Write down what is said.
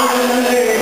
¡Dale!